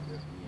out of this